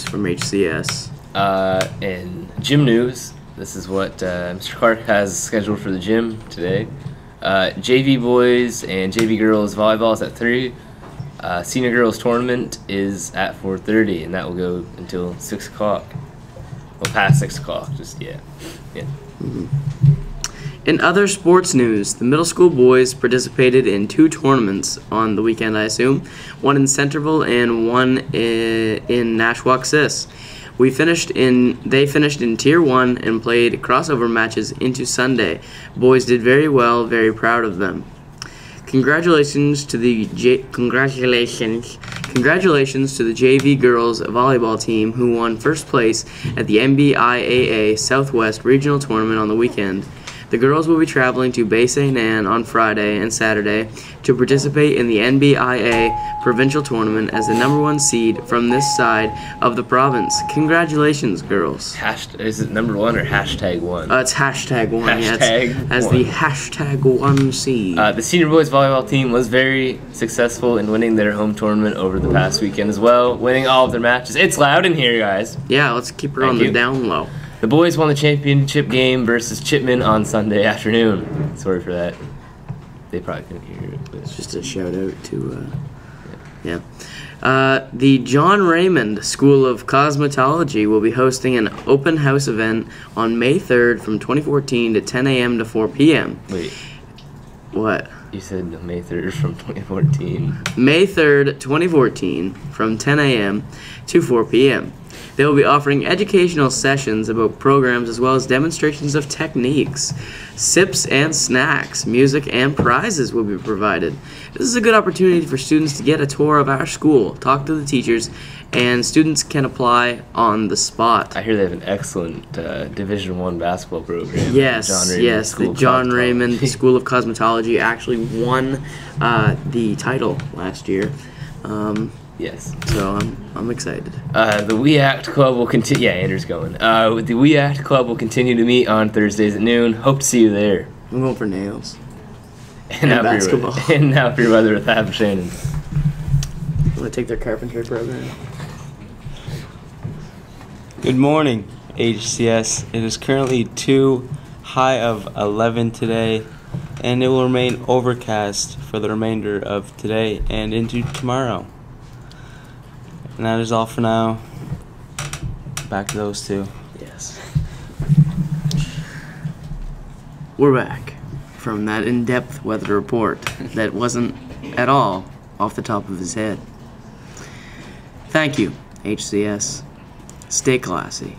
news from HCS. Uh, and gym news. This is what uh, Mr. Clark has scheduled for the gym today. Uh, JV boys and JV girls volleyball is at three. Uh, senior girls tournament is at 4:30, and that will go until six o'clock. Well, past six o'clock. Just yeah, yeah. In other sports news, the middle school boys participated in two tournaments on the weekend, I assume. One in Centreville and one in, in Nashwaaksis. We finished in they finished in tier 1 and played crossover matches into Sunday. Boys did very well, very proud of them. Congratulations to the J- congratulations congratulations to the JV girls volleyball team who won first place at the NBIAA Southwest Regional Tournament on the weekend. The girls will be traveling to Baie-Sainte-Anne on Friday and Saturday to participate in the NBIA Provincial Tournament as the number one seed from this side of the province. Congratulations, girls. Hash, is it number one or hashtag one? Uh, it's hashtag one. yeah, Hashtag as one. the hashtag one seed. Uh, the senior boys volleyball team was very successful in winning their home tournament over the past weekend as well, winning all of their matches. It's loud in here, guys. yeah, let's keep her Thank on you. the down low. The boys won the championship game versus Chipman on Sunday afternoon. Sorry for that. They probably couldn't hear it. But Just a shout out to, uh, yeah. Uh, the John Raymond School of Cosmetology will be hosting an open house event on May 3rd from 2014 to 10 a.m. to 4 p.m. wait, What? you said May 3rd from 2014. May 3rd, 2014, from 10 a.m. to 4 p.m. They will be offering educational sessions about programs as well as demonstrations of techniques. Sips and snacks, music, and prizes will be provided. This is a good opportunity for students to get a tour of our school, talk to the teachers, and students can apply on the spot. I hear they have an excellent uh, Division One basketball program. Yes, John yes. The John Raymond School of Cosmetology actually won uh, the title last year. Um, yes. so I'm, I'm excited. Uh, the We Act Club will continue. Yeah, Andrew's going. Uh, the We Act Club will continue to meet on Thursdays at noon. Hope to see you there. I'm going for nails. And, And now for your- basketball. and now for your weather with Adam Shannon. I'm gonna take their carpentry program. Good morning, HCS. It is currently 2, high of 11 today, and it will remain overcast for the remainder of today and into tomorrow. And that is all for now. Back to those two. Yes. We're back from that in-depth weather report that wasn't at all off the top of his head. Thank you, HCS. Stay classy.